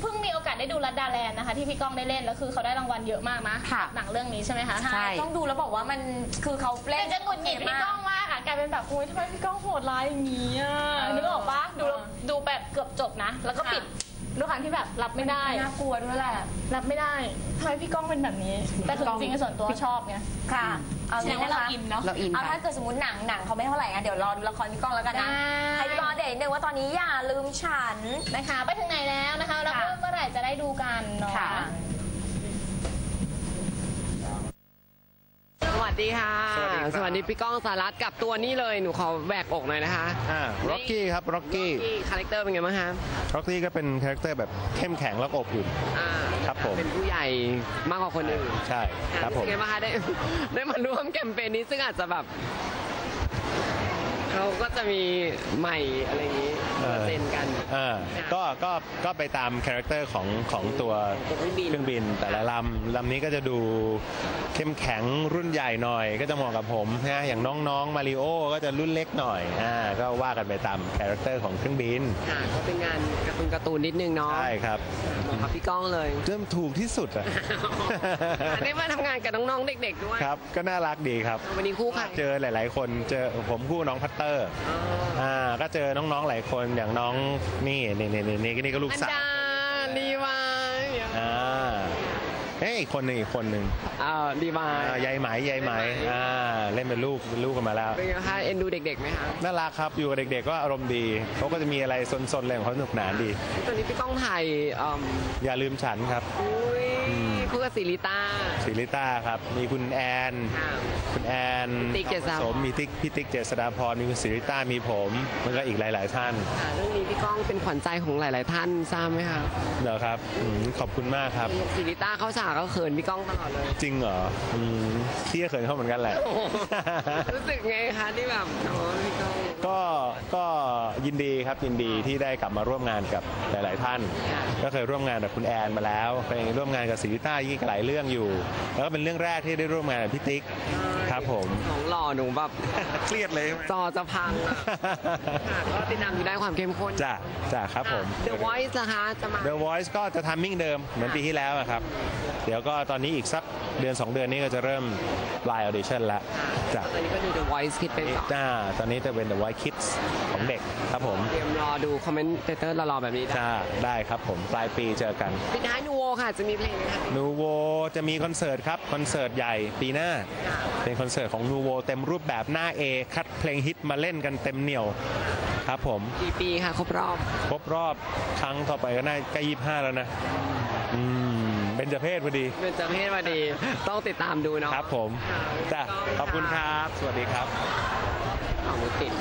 เพิ่งมีโอกาสได้ดูรัดดาแลนด์นะคะ ที่พี่ก้องได้เล่นแล้วคือเขาได้รางวัลเยอะมากนะค่ะหนังเรื่องนี้ใช่ไหมคะใช่ต้องดูแล้วบอกว่ามันคือเขาเล่แต่นจะหงุดหงิดพี่ก้องมากอะกลายเป็นแบบโอ๊ยทำไมพี่ก้องโหดร้ายอย่างนี้อะเออนึกออกปะดูดูแบบเกือบจบนะ แล้วก็ค่ะปิดด้วยความที่แบบรับไม่ได้น่ากลัวด้วยแหละรับไม่ได้ทำไมพี่ก้องเป็นแบบนี้ แต่คือจริงๆส่วนตัวชอบไงค่ะเอาแสดงว่าเราอินเนอะเราอินเอาไปถ้าเกิดสมมติหนังหนังเขาไม่เท่าไหร่งั้นเดี๋ยวรอดูละครพี่ก้องแล้วกันนะได้ให้พี่ก้องอัปเดต นิดนึงว่าตอนนี้อย่าลืมฉันนะคะ ไปถึงไหนแล้วนะคะแล้วก็ค่ะเมื่อไหร่จะได้ดูกันเนาะค่ะ สวัสดีค่ะ สวัสดีครับ สวัสดีพี่ก้องสารัตกับตัวนี้เลยหนูขอแหวกอกหน่อยนะคะอ่าร็อกกี้ครับร็อกกี้คาแรคเตอร์เป็นไงบ้างคะร็อกกี้ก็เป็นคาแรคเตอร์แบบเข้มแข็งแล้วก็อบอุ่น อ่าครับผม เป็นผู้ใหญ่มากกว่าคนอื่นใช่ ครับผม เป็นไงบ้างคะได้ ได้มาร่วมแคมเปญนี้ซึ่งอาจจะแบบเขา ก็จะมีใหม่อะไรอย่างนี้เออ เซ็นกันอ่าก็ก็ก็ไปตาม character ของของตัวตัวเครื่องบิน เครื่องบิน แต่ละลำลำนี้ก็จะดูเข้มแข็งรุ่นใหญ่หน่อย ก็จะเหมาะกับผมนะอย่างน้องๆมาริโอก็จะรุ่นเล็กหน่อยอ่าก็ว่ากันไปตาม character ของเครื่องบินค่ะก็เป็นงานการ์ตูนการ์ตูนนิดนึงเนาะใช่ครับเหมาะกับพี่ก้องเลย เริ่มถูกที่สุดอะ ได้มาทำงานกับน้องๆเด็ก ๆ ด้วยครับก็น่ารักดีครับ วันนี้คู่ใครเจอหลาย ๆ คนเจอผมคู่น้องพัตเตอร์อ๋ออ่าก็เจอน้องๆหลายคนอย่างน้องนี่นี่นี่นี่นี่นี่ก็ลูกอันสาวดาลีวายอ่าเอ้ยอีกคนหนึ่งอีกคนหนึ่งอ่าลีวายอ่ายายไหมยายไหม อ่าเล่นเป็นลูกเป็นลูกกันมาแล้ว เป็นไงคะเอ็นดูเด็กๆไหมคะน่ารักครับอยู่กับเด็กๆก็อารมณ์ดีเขาก็จะมีอะไรซนๆอะไรของเขาสนุกหนานดี ตอนนี้พี่ก้องถ่ายอืมอย่าลืมฉันครับ อุ้ยอืม คู่กับศิริต้าศิริต้าครับ มีคุณแอน ค่ะ คุณแอนติ๊กเจษฎาพร สมมีติ๊กพี่ติ๊กเจษฎาพรมีคุณศิริต้ามีผมมันก็อีกหลาย ๆ ท่านค่ะเรื่องนี้พี่ก้องเป็นขวัญใจของหลาย ๆ ท่านทราบไหมคะเดี๋ยวครับอืมขอบคุณมากครับ ศิริต้าเข้าฉากก็เขินพี่ก้องตลอดเลย จริงเหรออืมพี่ก็เขินเขาเหมือนกันแหละ โอ้โห รู้สึกไงคะที่แบบโอ้พี่ก้อง ก็ก็ยินดีครับยินดีที่ได้กลับมาร่วมงานกับหลาย ๆ ท่าน ค่ะ ก็เคยร่วมงานกับคุณแอนมาแล้วเคยร่วมงานกับศรีวิต้ายี่หลายเรื่องอยู่ แล้วก็เป็นเรื่องแรกที่ได้ร่วมงานกับพี่ติ๊กครับผม ของหล่อหนูแบบเครียดเลยจอจะพังอะค่ะก็ติดตามอยู่ได้ความเข้มข้นจ้ะจ้ะครับผม The Voice นะคะจะมา The Voice ก็จะทำมิ่งเดิมเหมือนปีที่แล้วอะครับ เดี๋ยวก็ตอนนี้อีกสัก เดือน 2 เดือนนี้ก็จะเริ่มไลน์ audition แล้วจ้ะตอนนี้ก็ดู The Voice Kids เป็นต่อจ้าตอนนี้จะเป็น The Voice Kids ของเด็กครับผมเตรียมรอดู commentator รอๆแบบนี้ได้จ้าได้ครับผมปลายปีเจอกันปิดท้ายนูโวค่ะจะมีเพลงไหมคะนูโวจะมีคอนเสิร์ตครับคอนเสิร์ตใหญ่ปีหน้า เป็นคอนเสิร์ตของนูโวเต็มรูปแบบหน้า A คัดเพลงฮิตมาเล่นกันเต็มเหนียวครับผมกี่ปีค่ะครบรอบ ครบรอบครั้งต่อไปก็น่าใกล้ยี่ห้าแล้วนะ อืม เป็นจะเพศพอดีเป็นจเพศมาดี ต้องติดตามดูเนาะครับผมค่ะจ้ะขอบคุณครับ สวัสดีครับเอามือติด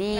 นี่